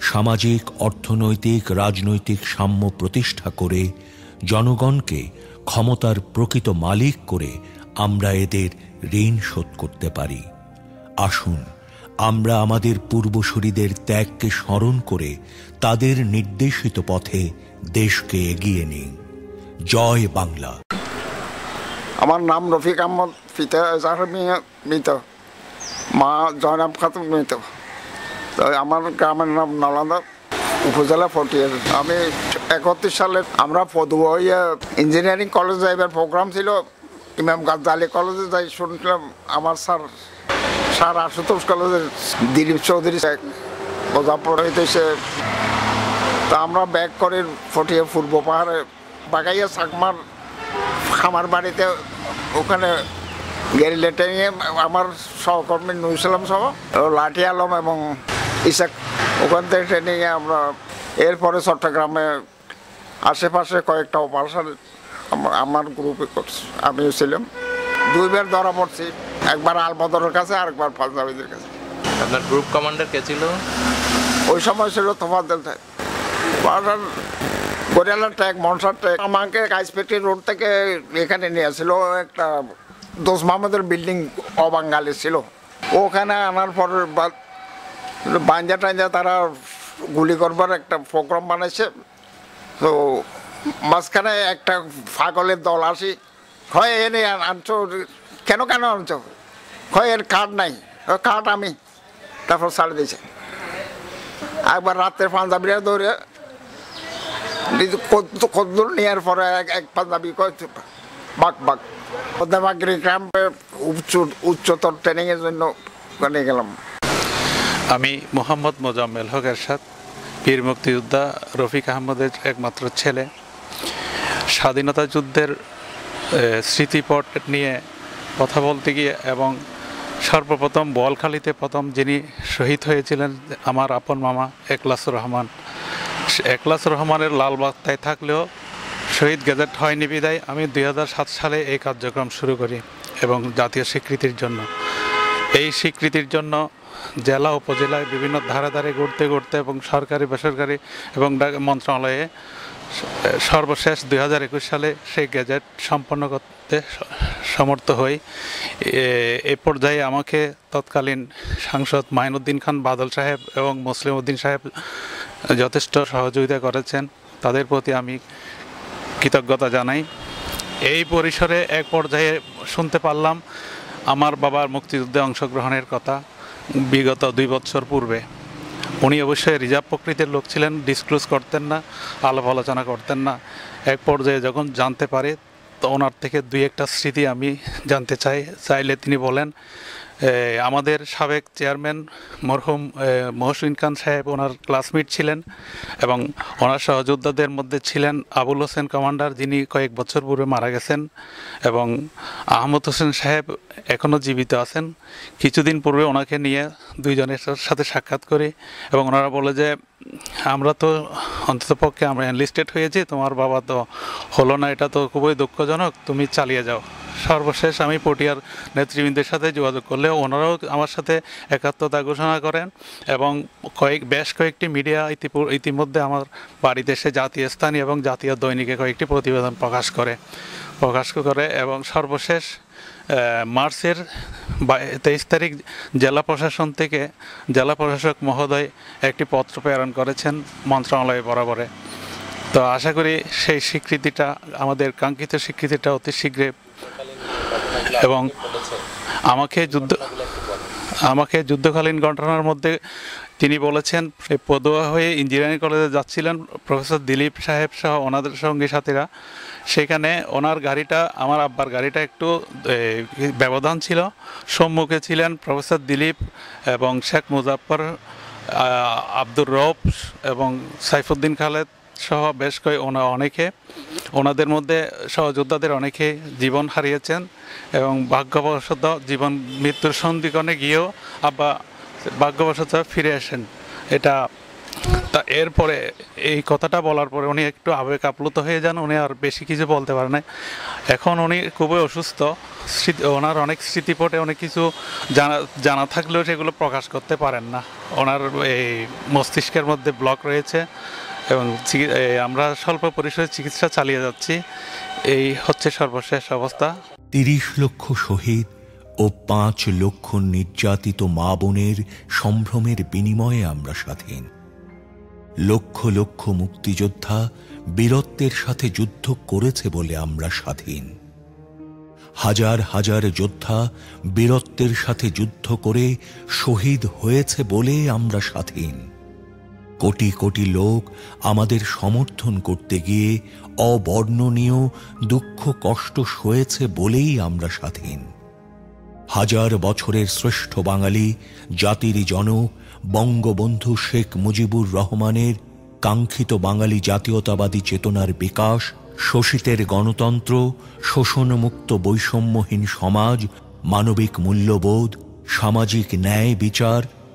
সামাজিক, অর্থনৈতিক, রাজনৈতিক সাম্য প্রতিষ্ঠা করে জনগণকে ক্ষমতার প্রকৃত মালিক করে আমরা এদের ঋণ শোধ করতে পারি। আসুন, আমরা আমাদের পূর্বসূরীদের ত্যাগকে স্মরণ করে তাদের নির্দেশিত পথে দেশকে এগিয়ে নিই। জয় বাংলা। আমার নাম রফিক আহমদ, পিতা মৃত মা জয়নাব খাতুন মৃত আমার গ্রামের নাম নালান্দা উপজেলা ফটিয়ার। আমি একত্রিশ সালে আমরা পদুয়া ইঞ্জিনিয়ারিং কলেজে যাইবার প্রোগ্রাম ছিল। ইমাম গাজ্জালি কলেজে যাই শুনছিলাম, আমার স্যার স্যার আশুতোষ কলেজের দিলীপ চৌধুরী মুজাফর হইতেছে তা আমরা ব্যাক করে ফটিয়া পূর্ব পাহাড়ে বাগাইয়া সাকমার খামার বাড়িতে ওখানে গেরিলে ট্রেনিংয়ে আমার সহকর্মী নুরসালাম সহ লাঠি আলম এবং ইসাক ওখান থেকে ট্রেনিংয়ে আমরা এরপরে চট্টগ্রামে আশেপাশে কয়েকটা অপারেশন আমার গ্রুপে করছি আমিও ছিলাম। দুইবার ধরা পড়ছি একবার আলবদরের কাছে আর একবার পাঞ্জাবিদের কাছে। আপনার গ্রুপ কমান্ডার কে ছিল? ওই সময় ছিল তোফাদ্দেল গরিয়ালার ট্যাগ মনসার ট্যাগ আমাকে কাইসপেটি রোড থেকে এখানে নিয়ে আসছিল। একটা দোষ মাহমুদের বিল্ডিং অবাঙ্গালি ছিল। ওখানে আনার পর বাঞ্জা টাঞ্জা তারা গুলি করবার একটা প্রোগ্রাম বানাইছে। তো মাঝখানে একটা ফাগলের দল আসি, হয়, এনে আনছো, কেন কেন আনছো? হয়, এর কার্ড নাই কার্ড আমি। তারপর ছাড়ে দিয়েছে। একবার রাত্রে পাঞ্জাবিরা ধরে কদ্দুর নেওয়ার পরে এক পাঞ্জাবি বাক বাক। দেবাগিরি ক্যাম্পে উচ্চ উচ্চতর ট্রেনিংয়ের জন্য গেলাম। আমি মোহাম্মদ মোজাম্মেল হক এরশাদ বীর মুক্তিযোদ্ধা রফিক আহমদের একমাত্র ছেলে। স্বাধীনতা যুদ্ধের স্মৃতিপট নিয়ে কথা বলতে গিয়ে এবং সর্বপ্রথম বলখালিতে প্রথম যিনি শহীদ হয়েছিলেন, আমার আপন মামা একলাসুর রহমান। একলাসুর রহমানের লাল বার্তায় থাকলেও শহীদ গেজেট হয়নি বিদায়। আমি দু হাজার সাত সালে এই কার্যক্রম শুরু করি এবং জাতীয় স্বীকৃতির জন্য। এই স্বীকৃতির জন্য জেলা, উপজেলায় বিভিন্ন ধারে ধারে ঘুরতে ঘুরতে এবং সরকারি, বেসরকারি এবং মন্ত্রণালয়ে সর্বশেষ দুই হাজার একুশ সালে সেই গেজেট সম্পন্ন করতে সমর্থ হই। এ পর্যায়ে আমাকে তৎকালীন সাংসদ মাইনুদ্দিন খান বাদল সাহেব এবং মুসলিম উদ্দিন সাহেব যথেষ্ট সহযোগিতা করেছেন। তাদের প্রতি আমি কৃতজ্ঞতা জানাই। এই পরিসরে এক পর্যায়ে শুনতে পারলাম আমার বাবার মুক্তিযুদ্ধে অংশগ্রহণের কথা বিগত দুই বছর পূর্বে। উনি অবশ্যই রিজার্ভ প্রকৃতির লোক ছিলেন ডিসক্লোজ করতেন না, আলাপ আলোচনা করতেন না। এক পর্যায়ে যখন জানতে পারে, তো ওনার থেকে দুই একটা স্মৃতি আমি জানতে চাই। চাইলে তিনি বলেন আমাদের সাবেক চেয়ারম্যান মরহুম মহসিন খান সাহেব ওনার ক্লাসমেট ছিলেন এবং ওনার সহযোদ্ধাদের মধ্যে ছিলেন আবুল হোসেন কমান্ডার, যিনি কয়েক বছর পূর্বে মারা গেছেন এবং আহমদ হোসেন সাহেব এখনও জীবিত আছেন। কিছুদিন পূর্বে ওনাকে নিয়ে দুইজনের সাথে সাক্ষাৎ করি এবং ওনারা বলে যে, আমরা তো অন্ততপক্ষে আমরা এনলিস্টেড হয়েছি, তোমার বাবা তো হলো না, এটা তো খুবই দুঃখজনক, তুমি চালিয়ে যাও। সর্বশেষ আমি পটিয়ার নেতৃবৃন্দের সাথে যোগাযোগ করলে ওনারাও আমার সাথে একাত্মতা ঘোষণা করেন এবং কয়েক, বেশ কয়েকটি মিডিয়া ইতিমধ্যে আমার বাড়িতে এসে জাতীয় স্থানীয় এবং জাতীয় দৈনিকে কয়েকটি প্রতিবেদন প্রকাশ করে প্রকাশ করে এবং সর্বশেষ মার্চের তেইশ তারিখ জেলা প্রশাসন থেকে জেলা প্রশাসক মহোদয় একটি পত্র প্রেরণ করেছেন মন্ত্রণালয় বরাবরে। তো আশা করি সেই স্বীকৃতিটা, আমাদের কাঙ্ক্ষিত স্বীকৃতিটা অতি শীঘ্রই এবং আমাকে যুদ্ধ, আমাকে যুদ্ধকালীন ঘটনার মধ্যে তিনি বলেছেন পদুয়া হয়ে ইঞ্জিনিয়ারিং কলেজে যাচ্ছিলেন প্রফেসর দিলীপ সাহেব সহ ওনাদের সঙ্গী সাথীরা। সেখানে ওনার গাড়িটা, আমার আব্বার গাড়িটা একটু ব্যবধান ছিল। সম্মুখে ছিলেন প্রফেসর দিলীপ এবং শেখ মুজাফর আব্দুর রব এবং সাইফুদ্দিন খালেদ সহ বেশ কয়েক অনেকে। ওনাদের মধ্যে সহযোদ্ধাদের অনেকে জীবন হারিয়েছেন এবং ভাগ্যবশত জীবন মৃত্যুর সন্ধিকণে গিয়েও আব্বা ভাগ্যবশত ফিরে আসেন। এটা তা এরপরে এই কথাটা বলার পরে উনি একটু আবেগ আপ্লুত হয়ে যান, উনি আর বেশি কিছু বলতে পারেন না এখন উনি খুবই অসুস্থ ওনার অনেক স্মৃতিপটে অনেক কিছু জানা জানা থাকলেও সেগুলো প্রকাশ করতে পারেন না। ওনার এই মস্তিষ্কের মধ্যে ব্লক রয়েছে। এবং আমরা স্বল্প পরিসরে চিকিৎসা চালিয়ে যাচ্ছি। এই হচ্ছে সর্বশেষ অবস্থা। তিরিশ লক্ষ শহীদ ও পাঁচ লক্ষ নির্যাতিত মা বোনের সম্ভ্রমের বিনিময়ে আমরা স্বাধীন। লক্ষ লক্ষ মুক্তিযোদ্ধা বীরত্বের সাথে যুদ্ধ করেছে বলে আমরা স্বাধীন। হাজার হাজার যোদ্ধা বীরত্বের সাথে যুদ্ধ করে শহীদ হয়েছে বলে আমরা স্বাধীন। কোটি কোটি লোক আমাদের সমর্থন করতে গিয়ে অবর্ণনীয় দুঃখ কষ্ট সয়েছে বলেই আমরা স্বাধীন। হাজার বছরের শ্রেষ্ঠ বাঙালি, জাতির জনক বঙ্গবন্ধু শেখ মুজিবুর রহমানের কাঙ্ক্ষিত বাঙালি জাতীয়তাবাদী চেতনার বিকাশ, শোষিতের গণতন্ত্র, শোষণমুক্ত বৈষম্যহীন সমাজ, মানবিক মূল্যবোধ, সামাজিক ন্যায় বিচার